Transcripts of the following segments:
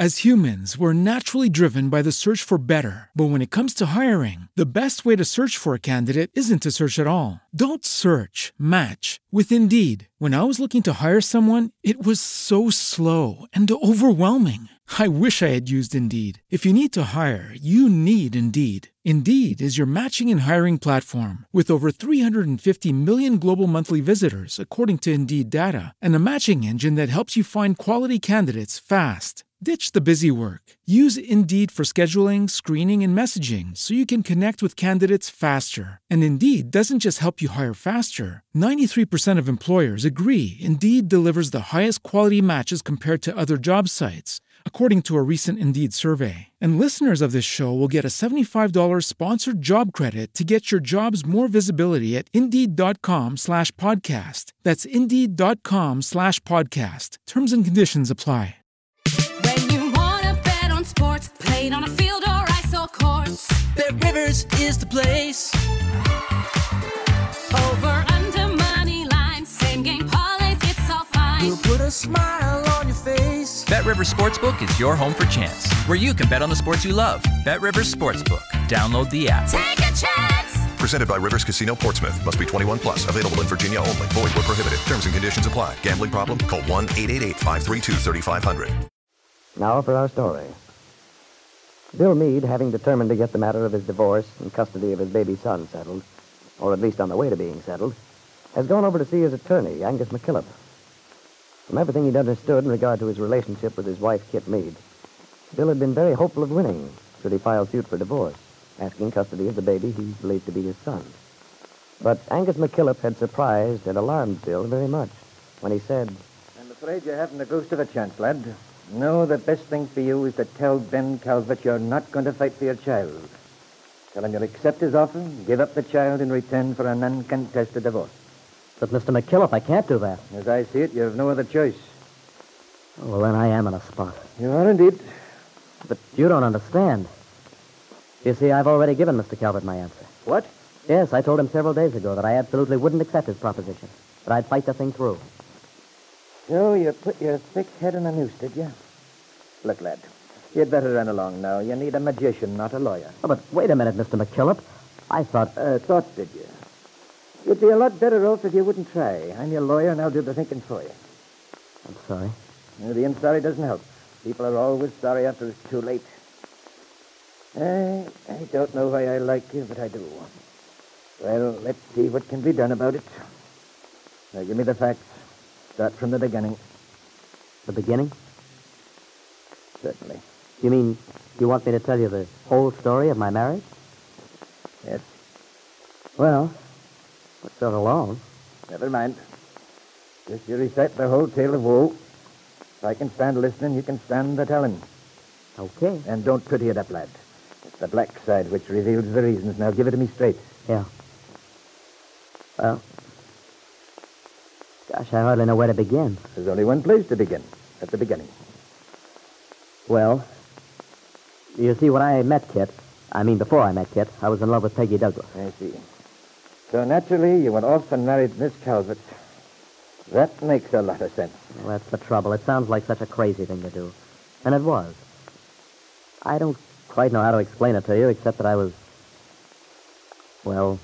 As humans, we're naturally driven by the search for better. But when it comes to hiring, the best way to search for a candidate isn't to search at all. Don't search, match with Indeed. When I was looking to hire someone, it was so slow and overwhelming. I wish I had used Indeed. If you need to hire, you need Indeed. Indeed is your matching and hiring platform with over 350 million global monthly visitors, according to Indeed data, and a matching engine that helps you find quality candidates fast. Ditch the busy work. Use Indeed for scheduling, screening, and messaging so you can connect with candidates faster. And Indeed doesn't just help you hire faster. 93% of employers agree Indeed delivers the highest quality matches compared to other job sites, according to a recent Indeed survey. And listeners of this show will get a $75 sponsored job credit to get your jobs more visibility at Indeed.com slash podcast. That's Indeed.com slash podcast. Terms and conditions apply. Played on a field or ice or courts. Bet Rivers is the place. Over under money line, same game parlays, it's all fine. We'll put a smile on your face. Bet Rivers Sportsbook is your home for chance, where you can bet on the sports you love. Bet Rivers Sportsbook. Download the app. Take a chance. Presented by Rivers Casino Portsmouth. Must be 21 plus. Available in Virginia only. Void where prohibited. Terms and conditions apply. Gambling problem? Call 1 888 532 3500. Now for our story. Bill Meade, having determined to get the matter of his divorce and custody of his baby son settled, or at least on the way to being settled, has gone over to see his attorney, Angus McKillop. From everything he'd understood in regard to his relationship with his wife, Kit Meade, Bill had been very hopeful of winning should he file suit for divorce, asking custody of the baby he believed to be his son. But Angus McKillop had surprised and alarmed Bill very much when he said, I'm afraid you haven't the ghost of a chance, lad. No, the best thing for you is to tell Ben Calvert you're not going to fight for your child. Tell him you'll accept his offer, give up the child in return for an uncontested divorce. But, Mr. McKillop, I can't do that. As I see it, you have no other choice. Well, then I am in a spot. You are indeed. But you don't understand. You see, I've already given Mr. Calvert my answer. What? Yes, I told him several days ago that I absolutely wouldn't accept his proposition, that I'd fight the thing through. So you put your thick head in a noose, did you? Look, lad, you'd better run along now. You need a magician, not a lawyer. Oh, but wait a minute, Mr. McKillop. I thought. Uh, thought, did you? You'd be a lot better off if you wouldn't try. I'm your lawyer, and I'll do the thinking for you. I'm sorry. Uh, being sorry doesn't help. People are always sorry after it's too late. I, I don't know why I like you, but I do. Well, let's see what can be done about it. Now, give me the facts. Start from the beginning. The beginning? Certainly. You mean you want me to tell you the whole story of my marriage? Yes. Well, let's go along. Never mind. Just you recite the whole tale of woe. If I can stand listening, you can stand the telling. Okay. And don't pretty it up, lad. It's the black side which reveals the reasons. Now give it to me straight. Yeah. Well, gosh, I hardly know where to begin. There's only one place to begin. At the beginning. Well, you see, when I met Kit, I mean, before I met Kit, I was in love with Peggy Douglas. I see. So naturally, you went off and married Miss Calvert. That makes a lot of sense. Well, that's the trouble. It sounds like such a crazy thing to do. And it was. I don't quite know how to explain it to you, except that I was, well,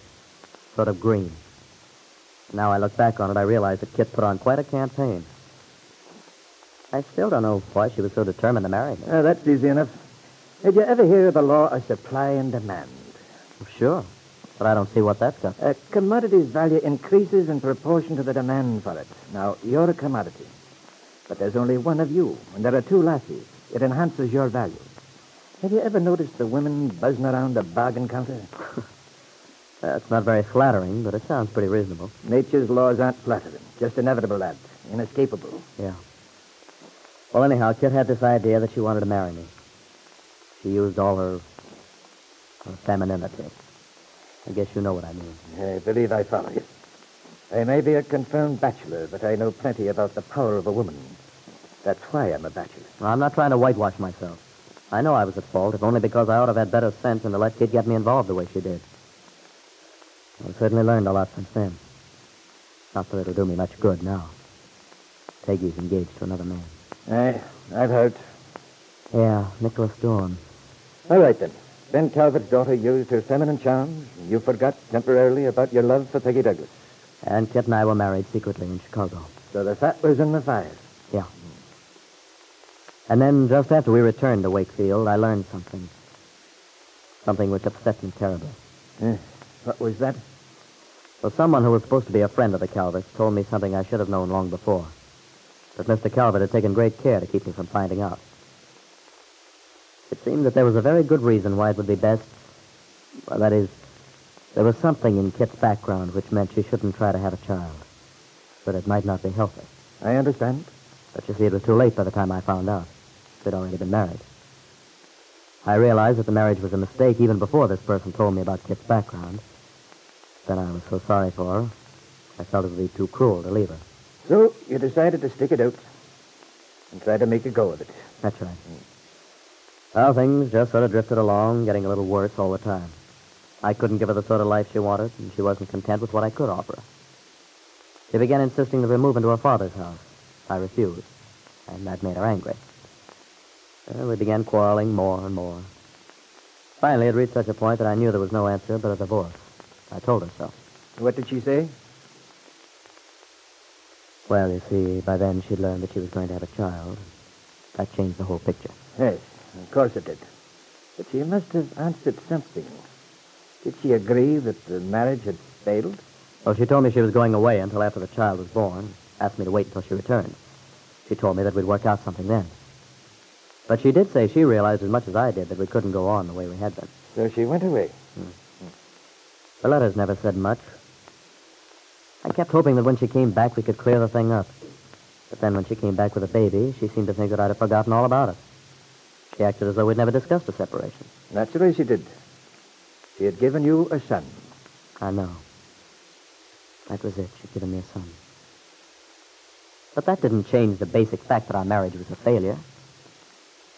sort of green. Now I look back on it, I realize that Kit put on quite a campaign. I still don't know why she was so determined to marry me. Uh, that's easy enough. Did you ever hear of the law of supply and demand? Sure. But I don't see what that's got. A commodity's value increases in proportion to the demand for it. Now, you're a commodity. But there's only one of you, and there are two lassies. It enhances your value. Have you ever noticed the women buzzing around the bargain counter? Uh, That's not very flattering, but it sounds pretty reasonable. Nature's laws aren't flattering, just inevitable, lad. Inescapable. Yeah. Well, anyhow, Kit had this idea that she wanted to marry me. She used all her, her femininity. I guess you know what I mean. I believe I follow you. I may be a confirmed bachelor, but I know plenty about the power of a woman. That's why I'm a bachelor. Well, I'm not trying to whitewash myself. I know I was at fault, if only because I ought to have had better sense than to let Kit get me involved the way she did. I've certainly learned a lot since then. Not that it'll do me much good now. Peggy's engaged to another man. I, I've heard. Yeah, Nicholas Dorn. All right, then. Ben Calvert's daughter used her feminine charms, you forgot temporarily about your love for Peggy Douglas. And Kit and I were married secretly in Chicago. So the fat was in the fire. Yeah. And then, just after we returned to Wakefield, I learned something. Something which upset me terribly. Eh, what was that? Well, someone who was supposed to be a friend of the Calverts told me something I should have known long before. That Mr. Calvert had taken great care to keep me from finding out. It seemed that there was a very good reason why it would be best. Well, that is, there was something in Kit's background which meant she shouldn't try to have a child. But it might not be healthy. I understand. But you see, it was too late by the time I found out. They'd already been married. I realized that the marriage was a mistake even before this person told me about Kit's background. Then I was so sorry for her, I felt it would be too cruel to leave her. So you decided to stick it out and try to make a go of it. That's right. Well, things just sort of drifted along, getting a little worse all the time. I couldn't give her the sort of life she wanted, and she wasn't content with what I could offer her. She began insisting that we move into her father's house. I refused, and that made her angry. Well, we began quarreling more and more. Finally, it reached such a point that I knew there was no answer but a divorce. I told her so. What did she say? Well, you see, by then she'd learned that she was going to have a child. That changed the whole picture. Yes, of course it did. But she must have answered something. Did she agree that the marriage had failed? Well, she told me she was going away until after the child was born. Asked me to wait until she returned. She told me that we'd work out something then. But she did say she realized as much as I did that we couldn't go on the way we had been. So she went away. The letters never said much. I kept hoping that when she came back we could clear the thing up. But then when she came back with a baby, she seemed to think that I'd have forgotten all about it. She acted as though we'd never discussed a separation. Naturally, she did. She had given you a son. I know. That was it. She'd given me a son. But that didn't change the basic fact that our marriage was a failure.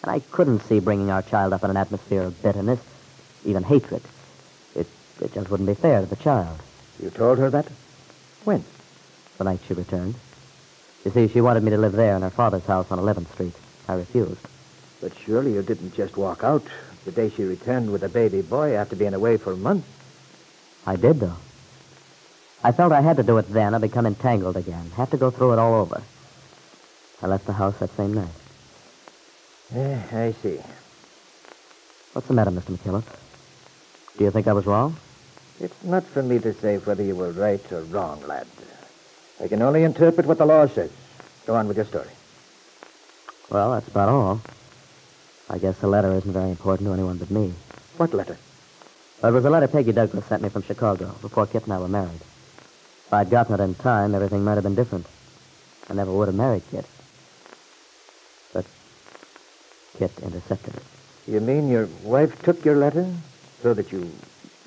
And I couldn't see bringing our child up in an atmosphere of bitterness, even hatred. It, just wouldn't be fair to the child. You told her that? When? The night she returned. You see, she wanted me to live there in her father's house on 11th Street. I refused. But surely you didn't just walk out the day she returned with a baby boy after being away for months. I did, though. I felt I had to do it then or become entangled again. Have to go through it all over. I left the house that same night. Eh, I see. What's the matter, Mr. McKillop? Do you think I was wrong? It's not for me to say whether you were right or wrong, lad. I can only interpret what the law says. Go on with your story. Well, that's about all. I guess the letter isn't very important to anyone but me. What letter? Well, it was a letter Peggy Douglas sent me from Chicago before Kit and I were married. If I'd gotten it in time, everything might have been different. I never would have married Kit. But Kit intercepted it. You mean your wife took your letter so that you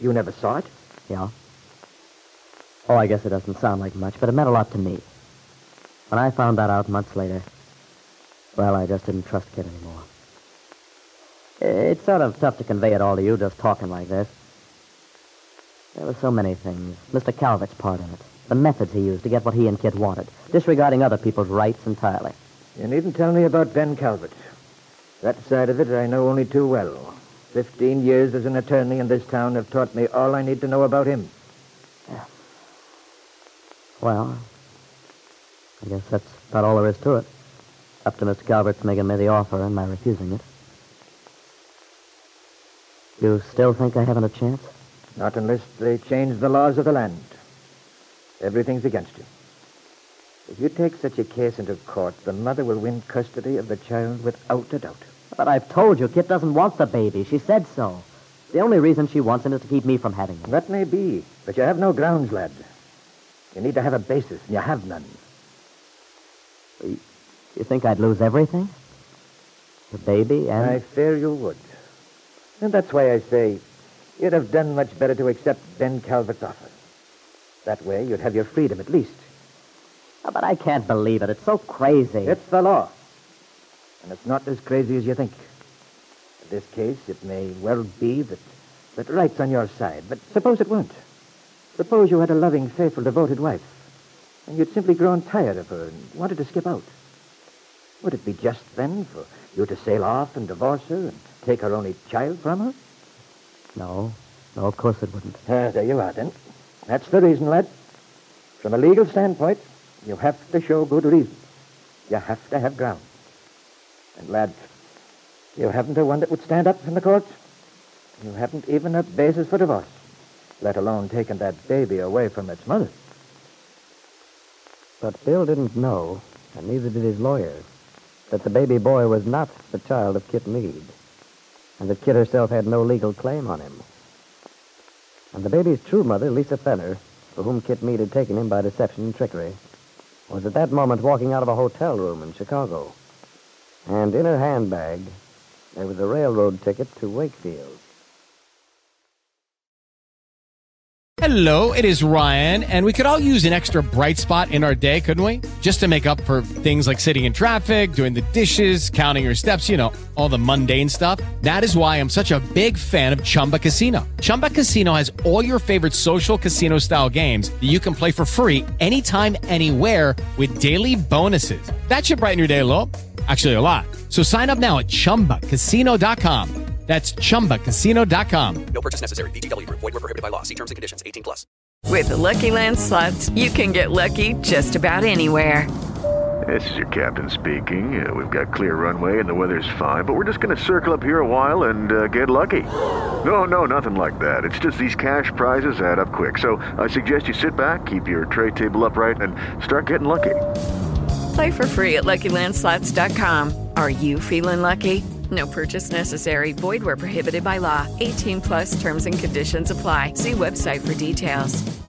you never saw it? Oh, I guess it doesn't sound like much, but it meant a lot to me. When I found that out months later, well, I just didn't trust Kit anymore. It's sort of tough to convey it all to you just talking like this. There were so many things. Mr. Calvert's part in it. The methods he used to get what he and Kit wanted, disregarding other people's rights entirely. You needn't tell me about Ben Calvert. That side of it I know only too well. Fifteen years as an attorney in this town have taught me all I need to know about him. Well, I guess that's about all there is to it. Up to Mr. Calvert's making me the offer and my refusing it. You still think I haven't a chance? Not unless they change the laws of the land. Everything's against you. If you take such a case into court, the mother will win custody of the child without a doubt. But I've told you, Kit doesn't want the baby. She said so. The only reason she wants him is to keep me from having him. That may be, but you have no grounds, lad. You need to have a basis, and you have none. You think I'd lose everything? The baby and... I fear you would. And that's why I say you'd have done much better to accept Ben Calvert's offer. That way you'd have your freedom at least. Oh, but I can't believe it. It's so crazy. It's the law. And it's not as crazy as you think. In this case, it may well be that, that right's on your side, but suppose it weren't. Suppose you had a loving, faithful, devoted wife, and you'd simply grown tired of her and wanted to skip out. Would it be just then for you to sail off and divorce her and take her only child from her? No. No, of course it wouldn't. Ah, there you are, then. That's the reason, lad. From a legal standpoint, you have to show good reason. You have to have ground. And, lad, you haven't a one that would stand up in the courts. You haven't even a basis for divorce, let alone taking that baby away from its mother. But Bill didn't know, and neither did his lawyer, that the baby boy was not the child of Kit Meade, and that Kit herself had no legal claim on him. And the baby's true mother, Lisa Fenner, for whom Kit Meade had taken him by deception and trickery, was at that moment walking out of a hotel room in Chicago. And in her handbag, there was a railroad ticket to Wakefield. Hello, it is Ryan, and we could all use an extra bright spot in our day, couldn't we? Just to make up for things like sitting in traffic, doing the dishes, counting your steps, you know, all the mundane stuff. That is why I'm such a big fan of Chumba Casino. Chumba Casino has all your favorite social casino style games that you can play for free anytime, anywhere with daily bonuses. That should brighten your day a little. Actually, a lot. So sign up now at chumbacasino.com. That's chumbacasino.com. No purchase necessary. VGW Group. Void were prohibited by law. See terms and conditions. 18 plus. With the Lucky Land slots, you can get lucky just about anywhere. This is your captain speaking. Uh, we've got clear runway and the weather's fine, but we're just going to circle up here a while and uh, get lucky. No, no, nothing like that. It's just these cash prizes add up quick. So I suggest you sit back, keep your tray table upright, and start getting lucky. Play for free at LuckyLandSlots.com. Are you feeling lucky? No purchase necessary. Void where prohibited by law. 18 plus terms and conditions apply. See website for details.